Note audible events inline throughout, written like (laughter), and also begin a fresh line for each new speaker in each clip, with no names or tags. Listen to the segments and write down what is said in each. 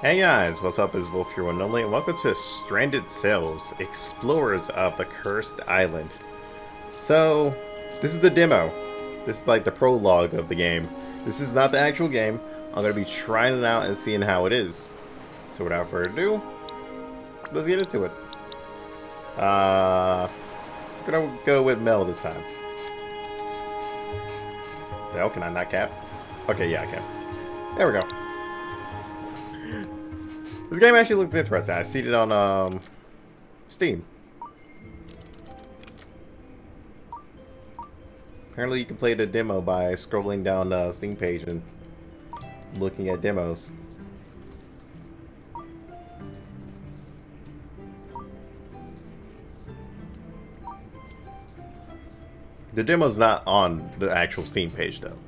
Hey guys, what's up? It's Volf here one only, and welcome to Stranded Sails, Explorers of the Cursed Island. So, this is the demo. This is like the prologue of the game. This is not the actual game. I'm going to be trying it out and seeing how it is. So without further ado, let's get into it. Uh, I'm going to go with Mel this time. The hell, can I not cap? Okay, yeah, I can. There we go. This game actually looks interesting. I see it on um, Steam. Apparently you can play the demo by scrolling down the Steam page and looking at demos. The demo's not on the actual Steam page though.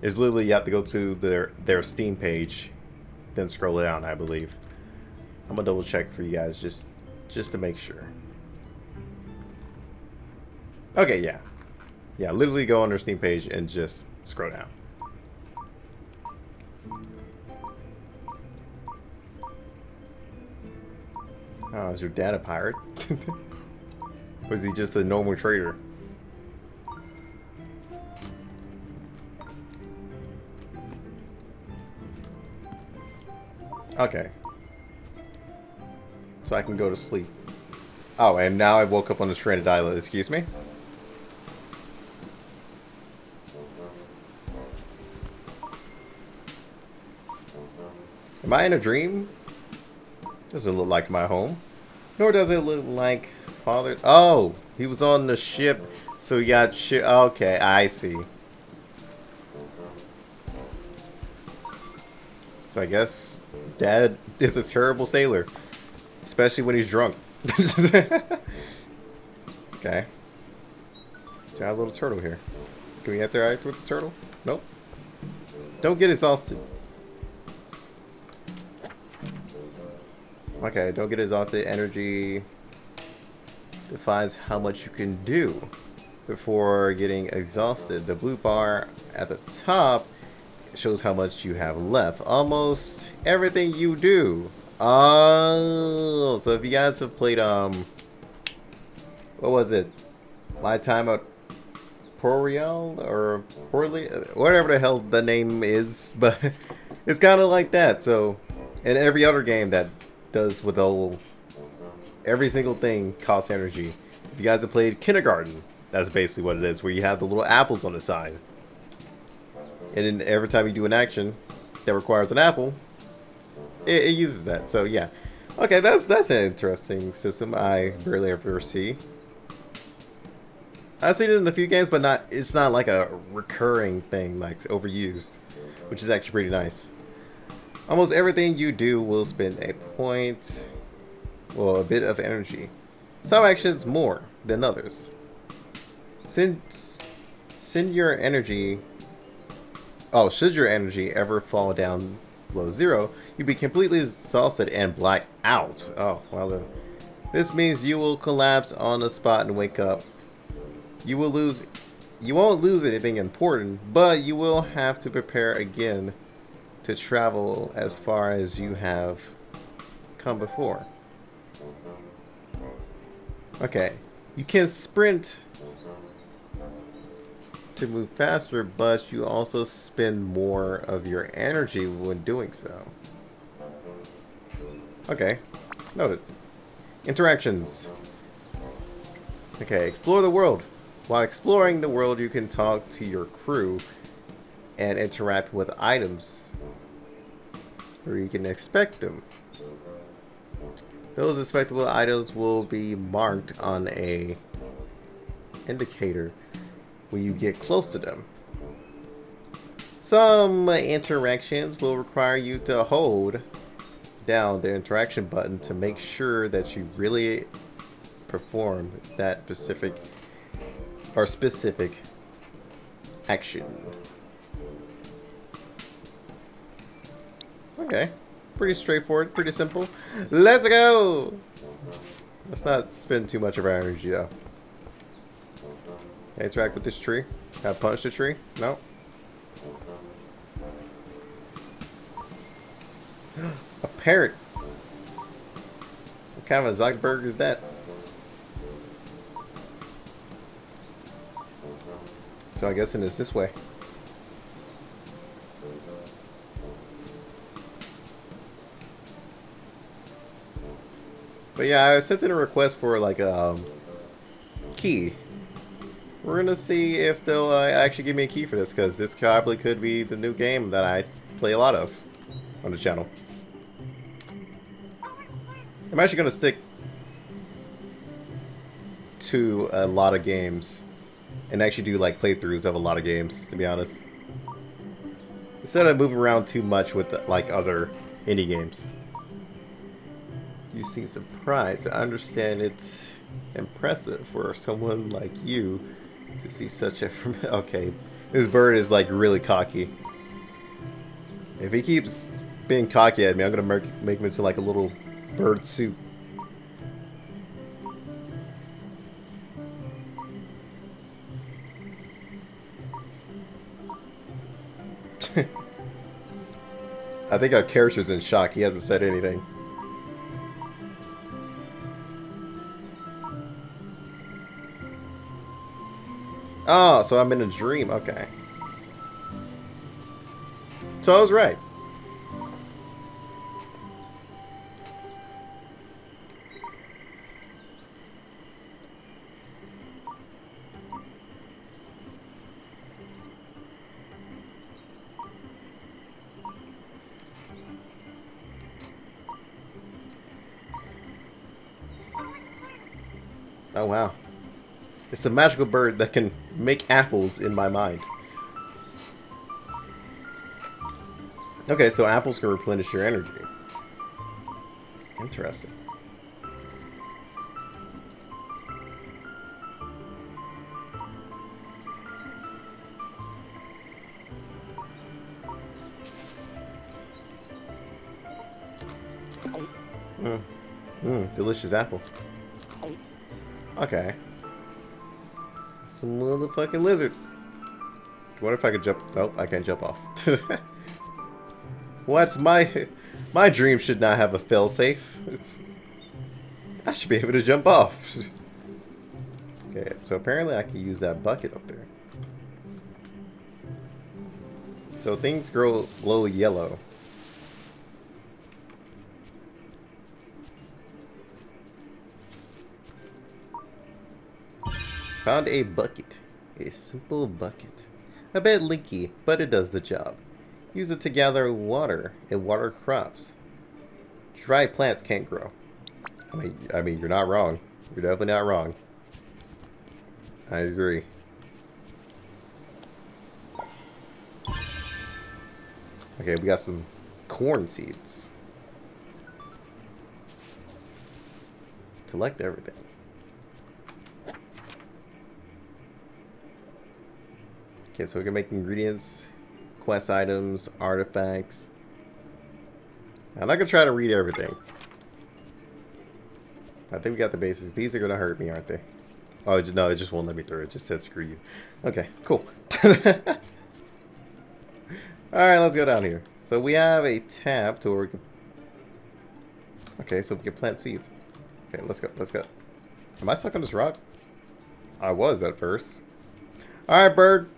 It's literally you have to go to their their Steam page, then scroll down, I believe. I'm gonna double check for you guys just just to make sure. Okay, yeah. Yeah, literally go on their Steam page and just scroll down. Oh, is your dad a pirate? (laughs) Was he just a normal trader? Okay, so I can go to sleep. Oh, and now I woke up on the stranded island. Excuse me? Am I in a dream? Doesn't look like my home. Nor does it look like father. Oh, he was on the ship, so he got shit. Okay, I see. So I guess Dad is a terrible sailor. Especially when he's drunk. (laughs) okay. Got a little turtle here. Can we interact with the turtle? Nope. Don't get exhausted. Okay, don't get exhausted. Energy defines how much you can do before getting exhausted. The blue bar at the top shows how much you have left. Almost everything you do Oh, so if you guys have played, um, what was it? My Time at Poriel or Porley, whatever the hell the name is, (laughs) but it's kind of like that. So, and every other game that does with all, every single thing costs energy. If you guys have played Kindergarten, that's basically what it is, where you have the little apples on the side. And then every time you do an action that requires an apple, it, it uses that. So yeah. Okay, that's that's an interesting system I barely ever see. I've seen it in a few games, but not it's not like a recurring thing, like overused, which is actually pretty nice. Almost everything you do will spend a point, well, a bit of energy. Some actions more than others. Since send your energy, oh, should your energy ever fall down below zero, you'll be completely exhausted and black out. Oh, well, uh, this means you will collapse on the spot and wake up. You will lose, you won't lose anything important, but you will have to prepare again to travel as far as you have come before. Okay, you can sprint to move faster, but you also spend more of your energy when doing so. Okay, noted. Interactions. Okay, explore the world. While exploring the world, you can talk to your crew and interact with items, or you can expect them. Those expectable items will be marked on a indicator when you get close to them. Some interactions will require you to hold down the interaction button to make sure that you really perform that specific or specific action. Okay, pretty straightforward, pretty simple. Let's go! Let's not spend too much of our energy though. Interact with this tree. Can I punch the tree? No. a parrot. What kind of a Zuckerberg is that? So I guess it's this way. But yeah, I sent in a request for like a um, key. We're gonna see if they'll uh, actually give me a key for this, because this probably could be the new game that I play a lot of on the channel. I'm actually gonna stick to a lot of games and actually do like playthroughs of a lot of games, to be honest. Instead of moving around too much with like other indie games. You seem surprised. I understand it's impressive for someone like you to see such a... (laughs) Okay, this bird is like really cocky. If he keeps being cocky at me, I'm gonna make, make him into like a little bird suit. (laughs) I think our character's in shock. He hasn't said anything. Oh, so I'm in a dream. Okay. So I was right. It's a magical bird that can make apples in my mind. Okay, so apples can replenish your energy. Interesting. Mmm, mm, delicious apple. Okay. Some motherfucking lizard. What if I could jump? Nope, I can't jump off. (laughs) What? My my dream should not have a failsafe. I should be able to jump off. (laughs) okay, so apparently I can use that bucket up there. So things grow glow yellow. Found a bucket. A simple bucket. A bit leaky, but it does the job. Use it to gather water and water crops. Dry plants can't grow. I mean, I mean, you're not wrong. You're definitely not wrong. I agree. Okay, we got some corn seeds. Collect everything. Okay, so we can make ingredients, quest items, artifacts. I'm not gonna try to read everything. I think we got the basics. These are gonna hurt me, aren't they? Oh, no, they just won't let me through. It just said screw you. Okay, cool. (laughs) Alright, let's go down here. So we have a tab to where we can... Okay, so we can plant seeds. Okay, let's go, let's go. Am I stuck on this rock? I was at first. Alright, bird.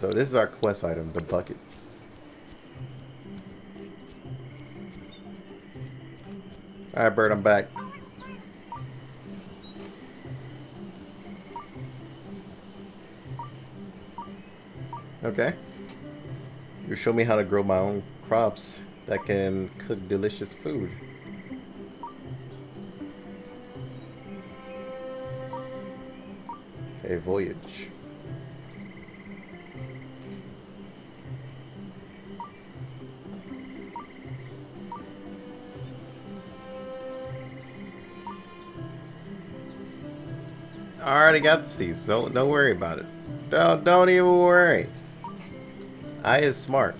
So this is our quest item, the bucket. Alright, Bird, I'm back. Okay. You show me how to grow my own crops that can cook delicious food. A voyage. Already got the seeds. Don't don't worry about it. Don't don't even worry. I is smart.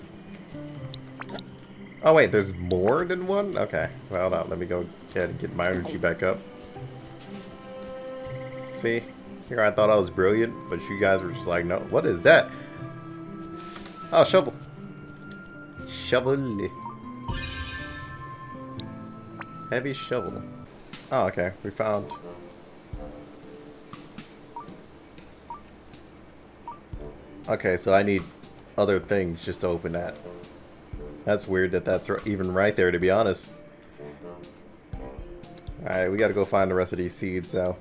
Oh wait, there's more than one? Okay. Well no, let me go ahead and get my energy back up. See? Here I thought I was brilliant, but you guys were just like, no, what is that? Oh, shovel. Shovel. Heavy shovel. Oh, okay. We found... Okay, so I need other things just to open that. That's weird that that's even right there, to be honest. Alright, we gotta go find the rest of these seeds now.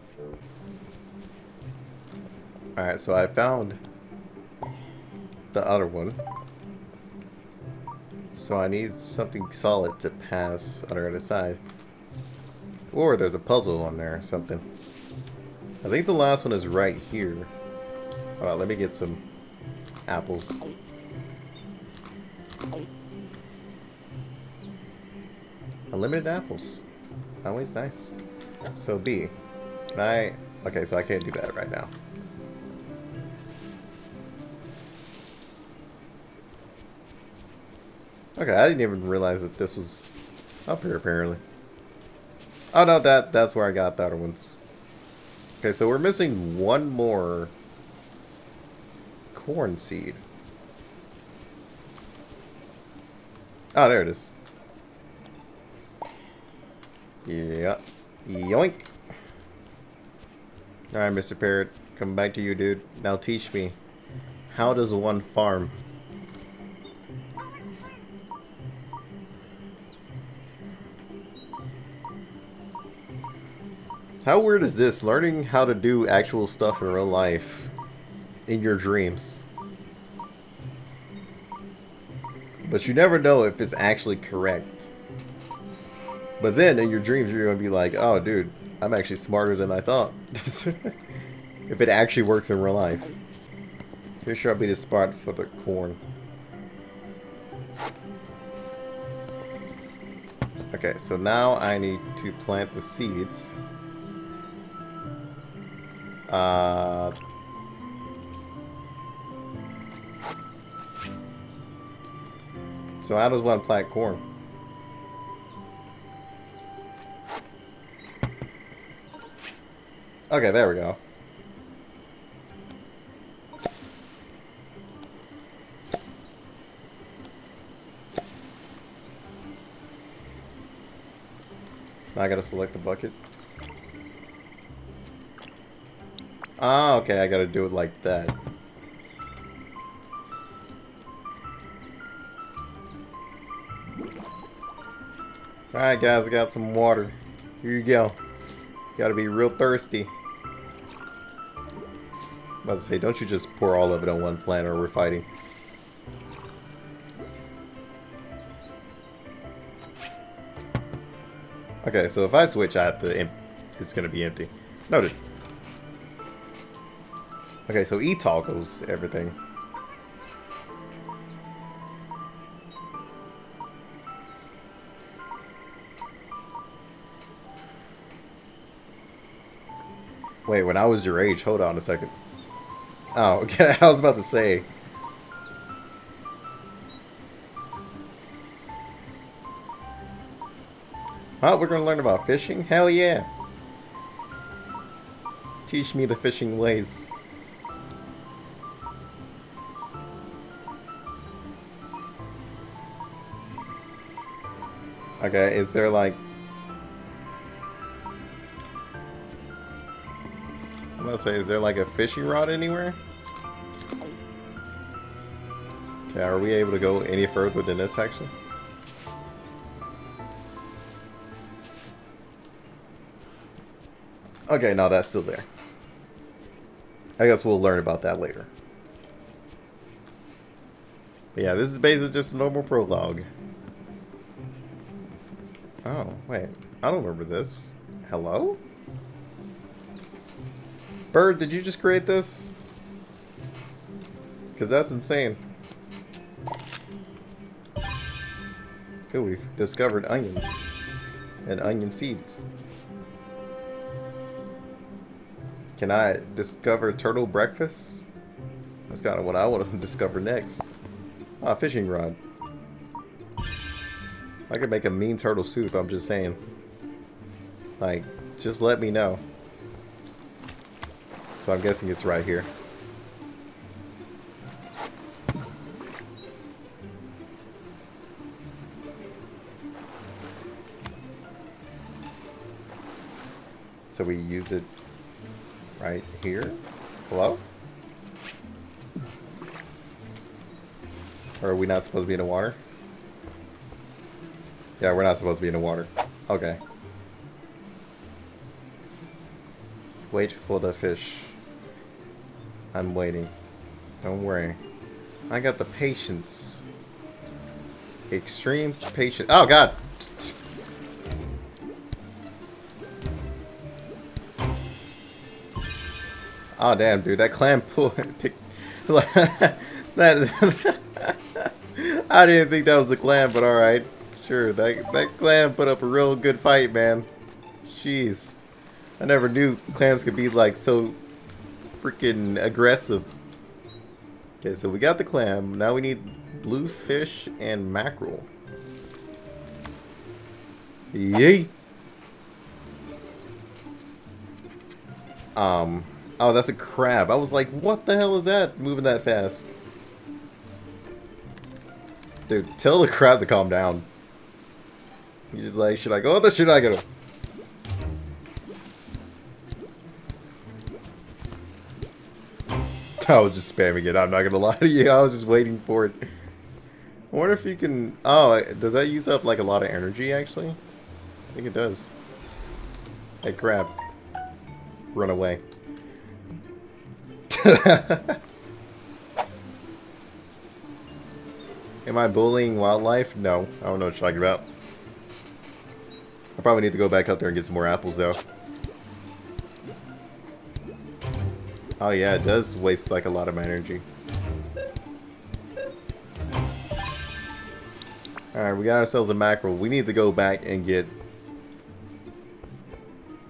Alright, so I found the other one. So I need something solid to pass on the other side. Or there's a puzzle on there or something. I think the last one is right here. Alright, let me get some apples. Unlimited apples. Always nice. So B. Can I... Okay, so I can't do that right now. Okay, I didn't even realize that this was up here apparently. Oh no, that that's where I got other ones. Okay, so we're missing one more corn seed. Oh, there it is. Yeah. Yoink. Alright, Mr. Parrot. Coming back to you, dude. Now teach me. How does one farm? How weird is this? Learning how to do actual stuff in real life in your dreams. But you never know if it's actually correct. But then in your dreams, you're going to be like, oh, dude, I'm actually smarter than I thought. (laughs) if it actually works in real life. Here should be the spot for the corn. Okay, so now I need to plant the seeds. Uh, so how does one plant corn? Okay, there we go. I gotta select the bucket. Ah, okay, I gotta do it like that. Alright guys, I got some water. Here you go. Gotta be real thirsty about to say, don't you just pour all of it on one plant or we're fighting. Okay, so if I switch, I have to... It's to be empty. Noted. Okay, so E toggles everything. Wait, when I was your age, hold on a second. Oh, (laughs) okay. I was about to say. Oh, we're to learn about fishing? Hell yeah. Teach me the fishing ways. Okay, is there like... Gonna say, is there like a fishing rod anywhere? Okay, are we able to go any further than this section? Okay, no, that's still there. I guess we'll learn about that later. But yeah, this is basically just a normal prologue. Oh, wait. I don't remember this. Hello? Bird, did you just create this? Because that's insane. Ooh, we've discovered onions. And onion seeds. Can I discover turtle breakfast? That's kind of what I want to (laughs) discover next. Ah, fishing rod. I could make a mean turtle soup, I'm just saying. Like, just let me know. So I'm guessing it's right here. So we use it right here? Hello? Or are we not supposed to be in the water? Yeah, we're not supposed to be in the water. Okay. Wait for the fish. I'm waiting. Don't worry. I got the patience. Extreme patience. Oh, God! Oh, damn, dude. That clam pull... (laughs) that... (laughs) I didn't think that was the clam, but alright. Sure, that, that clam put up a real good fight, man. Jeez. I never knew clams could be, like, so freaking aggressive. Okay, so we got the clam. Now we need bluefish and mackerel. Yay! Um, oh, that's a crab. I was like, what the hell is that moving that fast? Dude, tell the crab to calm down. He's like, should I go or should I go? (laughs) I was just spamming it. I'm not gonna (laughs) lie to you. I was just waiting for it. I wonder if you can. Oh, does that use up like a lot of energy? Actually, I think it does. Hey, crab, run away. (laughs) Am I bullying wildlife? No, I don't know what you're talking about. I probably need to go back up there and get some more apples though. Oh yeah, it does waste like a lot of my energy. Alright, we got ourselves a mackerel. We need to go back and get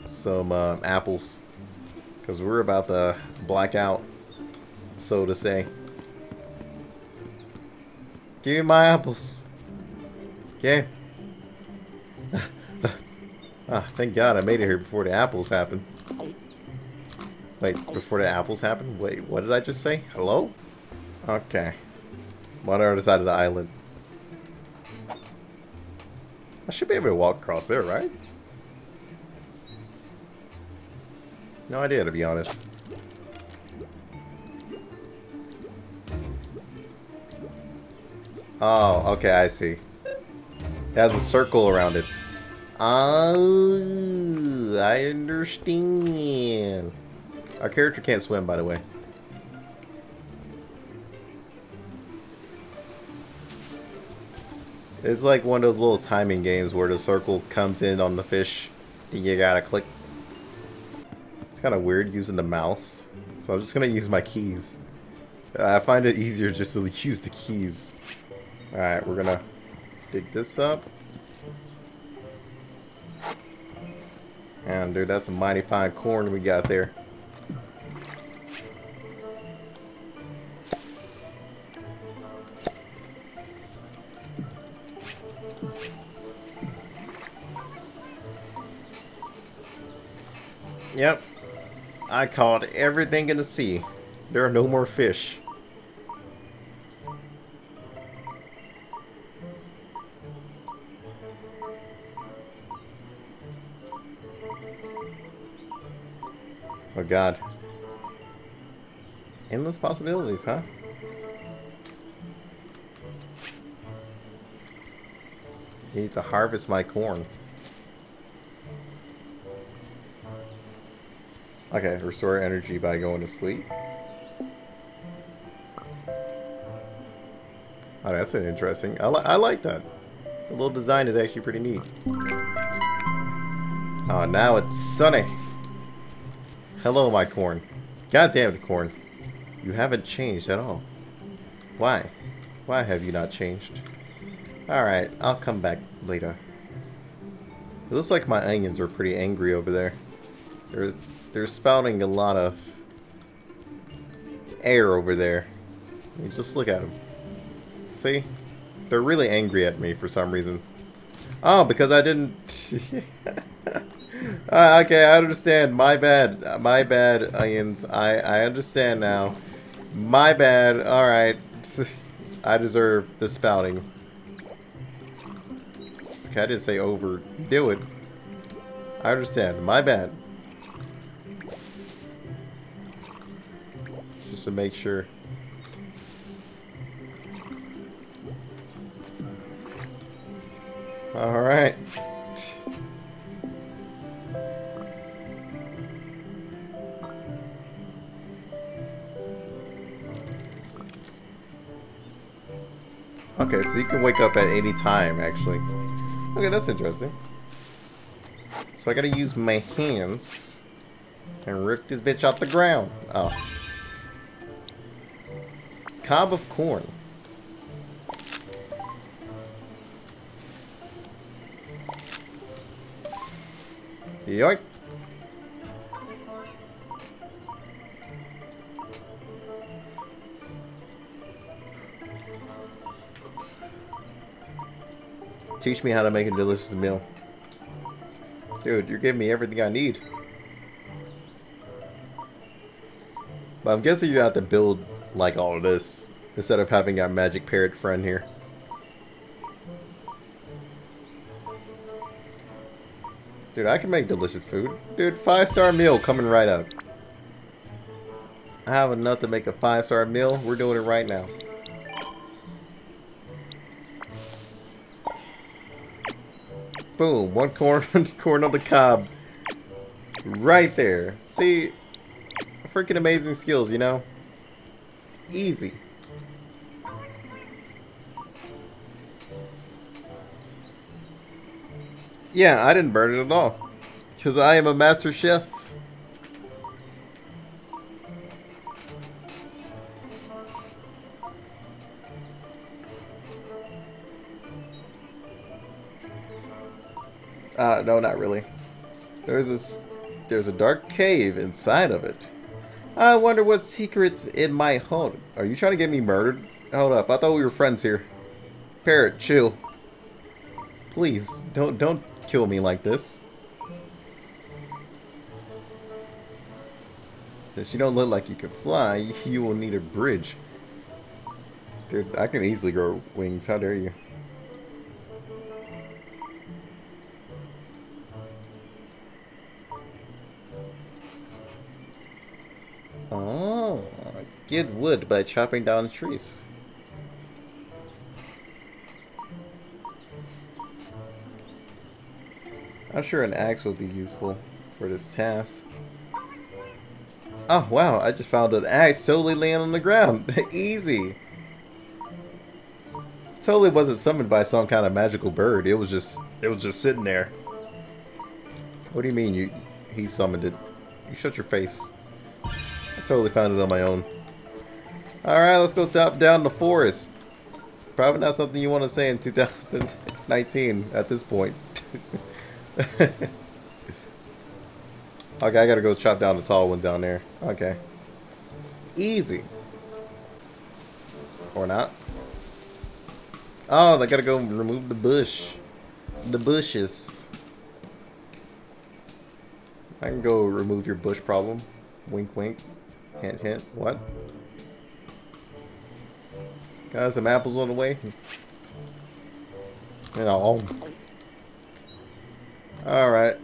some uh, apples. Because we're about to black out, so to say. Give me my apples. Okay. (laughs) ah, thank God I made it here before the apples happened. Wait, before the apples happen? Wait, what did I just say? Hello? Okay. I'm on the other side of the island. I should be able to walk across there, right? No idea, to be honest. Oh, okay, I see. It has a circle around it. Oh, I understand. Our character can't swim, by the way. It's like one of those little timing games where the circle comes in on the fish and you gotta click. It's kind of weird using the mouse. So I'm just gonna use my keys. I find it easier just to (laughs) use the keys. Alright, we're gonna dig this up. And dude, that's a mighty fine corn we got there. Yep. I caught everything in the sea. There are no more fish. Oh god. Endless possibilities, huh? Need to harvest my corn. Okay, restore energy by going to sleep. Oh, that's an interesting. I, li I like that. The little design is actually pretty neat. Oh, now it's sunny. Hello, my corn. God damn it, corn. You haven't changed at all. Why? Why have you not changed? Alright, I'll come back later. It looks like my onions are pretty angry over there. There's they're spouting a lot of air over there. Just look at them. See? They're really angry at me for some reason. Oh, because I didn't... uh, (laughs) okay, I understand. My bad. My bad, onions. I, I understand now. My bad. Alright. (laughs) I deserve the spouting. Okay, I didn't say over. Do it. I understand. My bad. Just to make sure. Alright. Okay, so you can wake up at any time, actually. Okay, that's interesting. So I gotta use my hands and rip this bitch off the ground. Oh. Cob of corn. Yoink. Teach me how to make a delicious meal. Dude, you're giving me everything I need. But I'm guessing you have to build like all of this instead of having our magic parrot friend here. Dude, I can make delicious food. Dude, five star meal coming right up. I have enough to make a five star meal. We're doing it right now. Boom, one corn, (laughs) corn on the cob. Right there. See, freaking amazing skills, you know? Easy. Yeah, I didn't burn it at all. Because I am a master chef. Uh, no, not really. There's this, there's a dark cave inside of it. I wonder what secrets in my home. Are you trying to get me murdered? Hold up, I thought we were friends here. Parrot, chill. Please, don't don't kill me like this. Since you don't look like you can fly, you will need a bridge. Dude, I can easily grow wings. How dare you? Get wood by chopping down trees. I'm sure an axe will be useful for this task. Oh, wow, I just found an axe totally laying on the ground. (laughs) Easy. Totally wasn't summoned by some kind of magical bird. It was just, it was just sitting there. What do you mean you, he summoned it? You shut your face. I totally found it on my own. Alright, let's go top down the forest. Probably not something you want to say in 2019 at this point. (laughs) okay, I gotta go chop down the tall one down there. Okay. Easy. Or not. Oh, I gotta go remove the bush. The bushes. I can go remove your bush problem. Wink, wink. Hint, hint. What? Got some apples on the way? You know. Alright.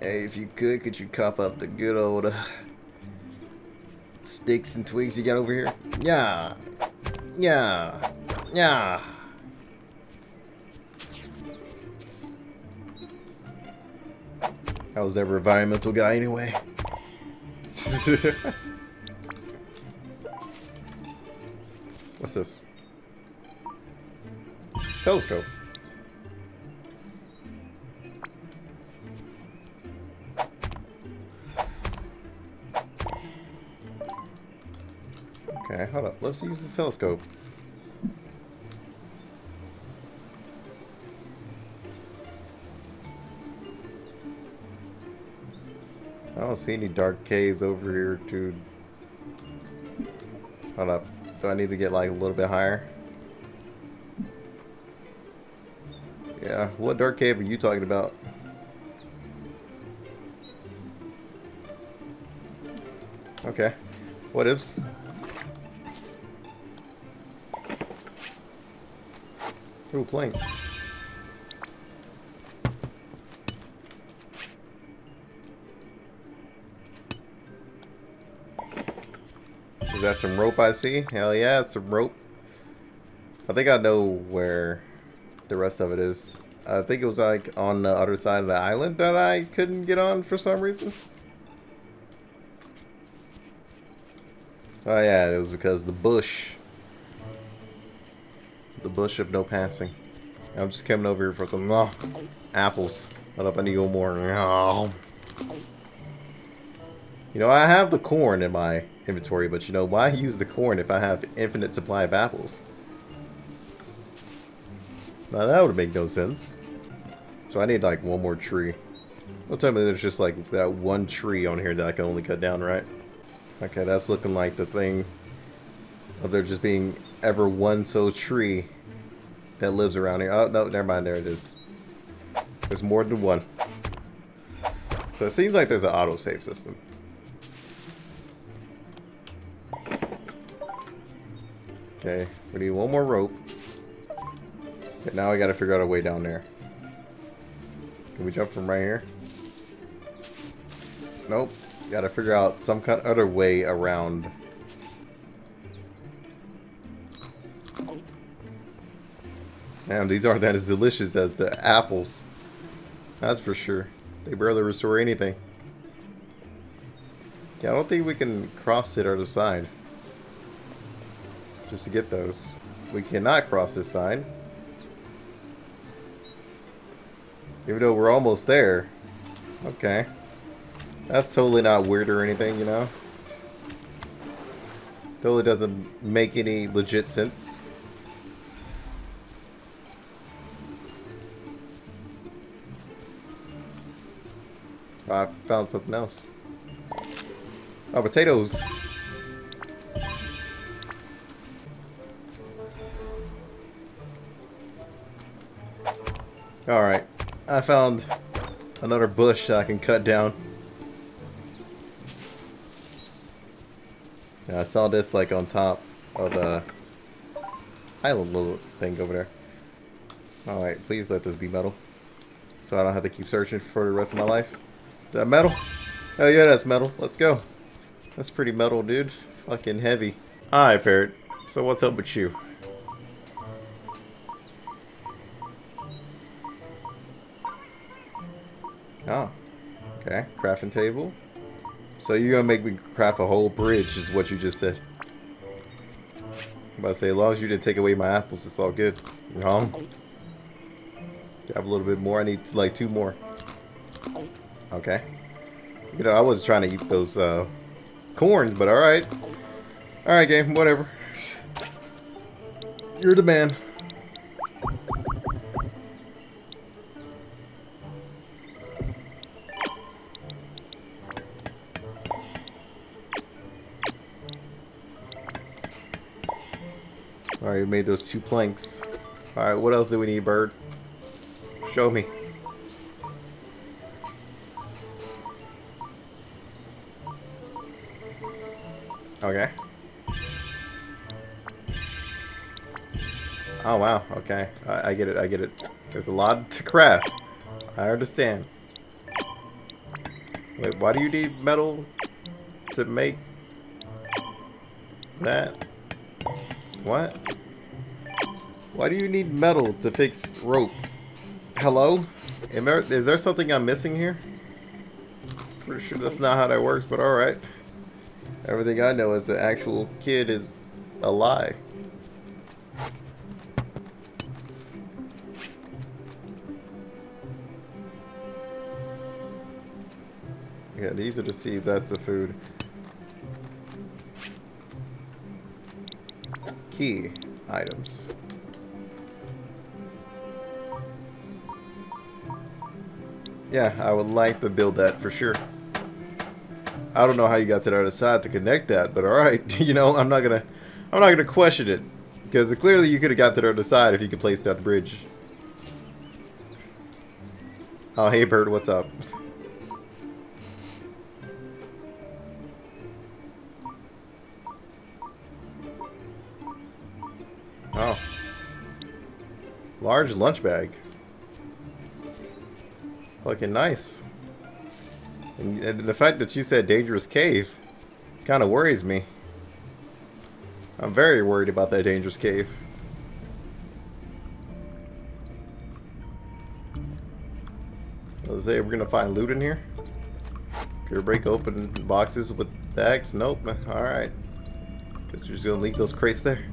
Hey, if you could, could you cop up the good old uh, sticks and twigs you got over here? Yeah. Yeah. Yeah. I was never environmental guy anyway. (laughs) What's this? Telescope. Okay, hold up. Let's use the telescope. I don't see any dark caves over here, dude. Hold up. Do I need to get like a little bit higher? Yeah, what dark cave are you talking about? Okay. What ifs? Ooh, planks. That some rope I see? Hell yeah, it's some rope. I think I know where the rest of it is. I think it was like on the other side of the island that I couldn't get on for some reason. Oh yeah, it was because the bush. The bush of no passing. I'm just coming over here for some oh, apples. Hold if I need one more. Oh. You know, I have the corn in my inventory, but you know, why use the corn if I have infinite supply of apples? Now that would make no sense. So I need like one more tree. Don't tell me there's just like that one tree on here that I can only cut down, right? Okay, that's looking like the thing of there just being ever one so tree that lives around here. Oh, no, never mind. There it is. There's more than one. So it seems like there's an autosave system. Okay, we need one more rope. Okay, now I gotta figure out a way down there. Can we jump from right here? Nope. Gotta figure out some kind of other way around. Damn, these aren't that as delicious as the apples. That's for sure. They barely restore anything. Yeah, I don't think we can cross it other side just to get those. We cannot cross this side. Even though we're almost there. Okay. That's totally not weird or anything, you know? Totally doesn't make any legit sense. I found something else. Oh, potatoes. Alright. I found another bush I can cut down. Yeah, I saw this like on top of the island little thing over there. Alright, please let this be metal. So I don't have to keep searching for the rest of my life. Is that metal? Oh yeah, that's metal. Let's go. That's pretty metal, dude. Fucking heavy. Alright, Parrot. So what's up with you? Okay. Crafting table. So you're gonna make me craft a whole bridge is what you just said. I'm about to say, as long as you didn't take away my apples, it's all good. Um, have a little bit more. I need like two more. Okay. You know, I was trying to eat those uh, corns, but alright. Alright, game, whatever. You're the man. We made those two planks. Alright, what else do we need, bird? Show me. Okay. Oh wow, okay. I, I, get it, I get it. There's a lot to craft. I understand. Wait, why do you need metal to make that? What? Why do you need metal to fix rope? Hello? Is there something I'm missing here? Pretty sure that's not how that works, but alright. Everything I know is the actual kid is a lie. Yeah, these are seeds, that's the food. Key items. Yeah, I would like to build that for sure. I don't know how you got to the other side to connect that, but alright, (laughs) you know, I'm not gonna I'm not gonna question it. Because clearly you could have got to the other side if you could place that bridge. Oh hey bird, what's up? Oh. Large lunch bag. Fucking nice. And the fact that you said dangerous cave kind of worries me. I'm very worried about that dangerous cave. Let's say we're gonna find loot in here. We break open boxes with the axe? Nope. Alright. Guess we're just gonna leave those crates there.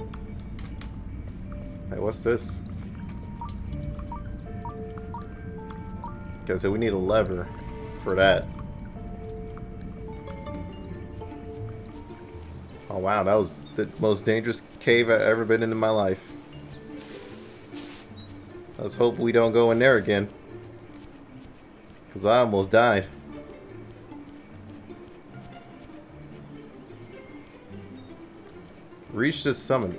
Hey, what's this? So we need a lever for that. Oh wow, that was the most dangerous cave I've ever been in in my life. Let's hope we don't go in there again. Because I almost died. Reach the summon.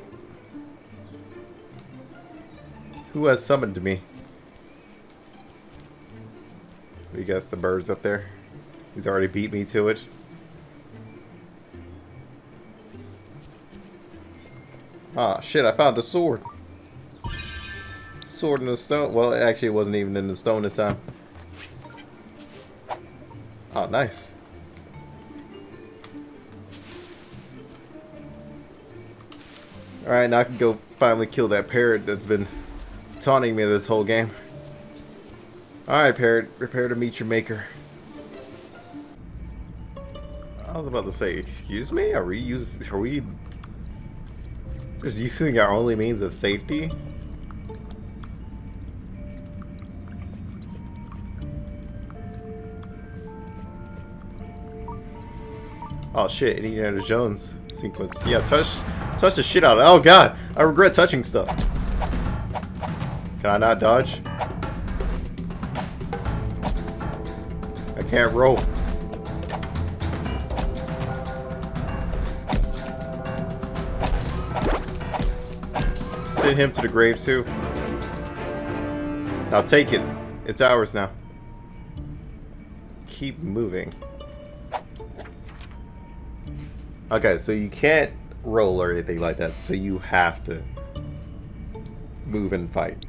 Who has summoned me? We guess the bird's up there. He's already beat me to it. Ah, shit, I found the sword. Sword in the stone. Well, actually, it wasn't even in the stone this time. Oh, nice. Alright, now I can go finally kill that parrot that's been taunting me this whole game. Alright, parrot. Prepare to meet your maker. I was about to say, excuse me? Are we use are we just using our only means of safety? Oh shit, Indiana Jones sequence. Yeah, touch touch the shit out of it. Oh god, I regret touching stuff. Can I not dodge? Can't roll. Send him to the grave too. Now take it. It's ours now. Keep moving. Okay, so you can't roll or anything like that, so you have to move and fight.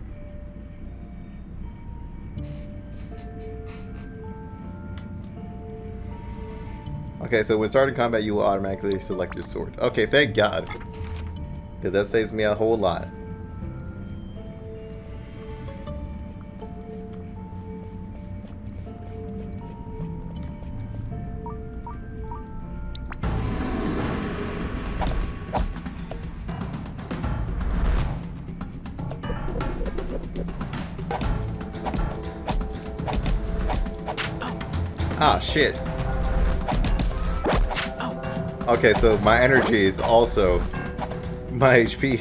Okay, so when starting combat, you will automatically select your sword. Okay, thank God. Because that saves me a whole lot. Ah, shit. Okay, so my energy is also my HP.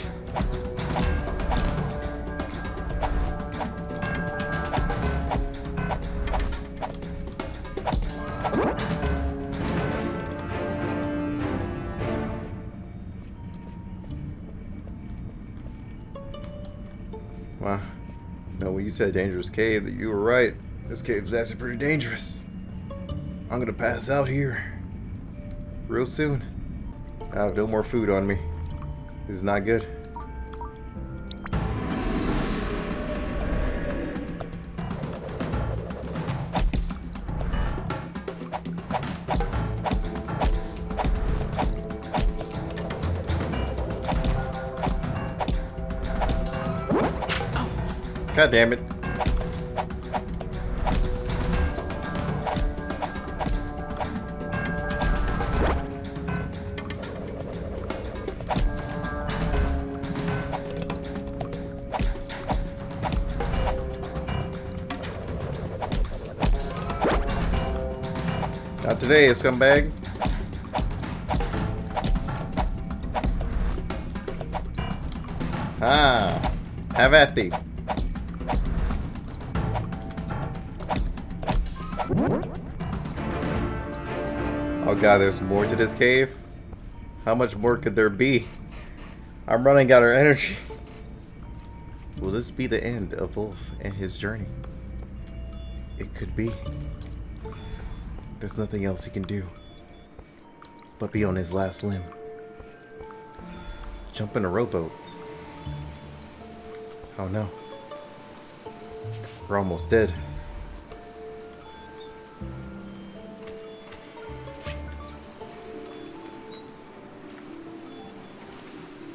Wow. No, when you said dangerous cave, that you were right. This cave's actually pretty dangerous. I'm gonna pass out here. Real soon. Have no more food on me. This is not good. God damn it. Today, scumbag. Ah, have at thee. Oh god, there's more to this cave? How much more could there be? I'm running out of energy. Will this be the end of Volf and his journey? It could be. There's nothing else he can do but be on his last limb. Jump in a rowboat. Oh no. We're almost dead.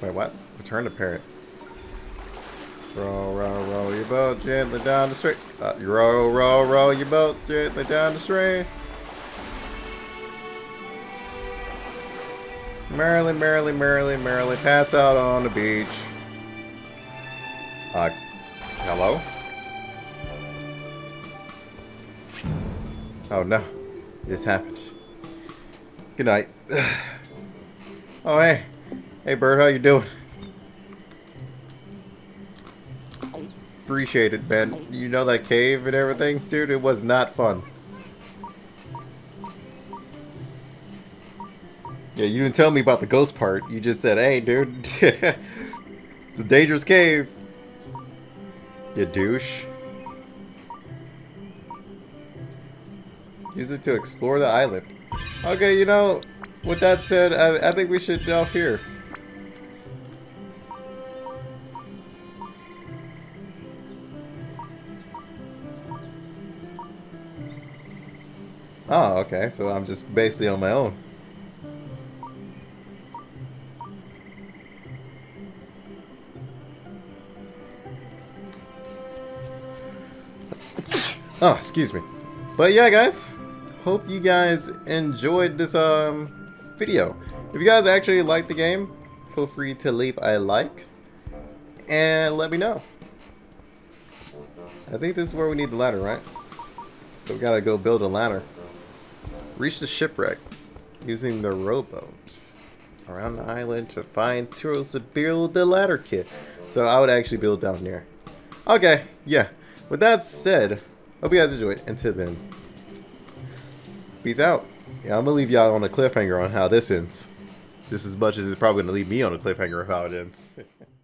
Wait, what? Return to parrot. Row, row, row your boat gently down the stream. Uh, row, row, row your boat gently down the stream. Merrily, merrily, merrily, merrily, pass out on the beach. Uh, hello? Oh no, this happened. Good night. (sighs) oh hey, hey bird, how you doing? Appreciate it, man. You know that cave and everything? Dude, it was not fun. Yeah, you didn't tell me about the ghost part. You just said, hey, dude, (laughs) it's a dangerous cave. You douche. Use it to explore the island. Okay, you know, with that said, I, I think we should delve here. Oh, okay, so I'm just basically on my own. Oh, excuse me. But yeah, guys, hope you guys enjoyed this um video. If you guys actually like the game, feel free to leave a like and let me know. I think this is where we need the ladder, right? So we gotta go build a ladder. Reach the shipwreck using the rowboat around the island to find tools to build the ladder kit. So I would actually build down here. Okay, yeah. With that said, hope you guys enjoyed. Until then, peace out. Yeah, I'm gonna leave y'all on a cliffhanger on how this ends. Just as much as it's probably gonna leave me on a cliffhanger of how it ends. (laughs)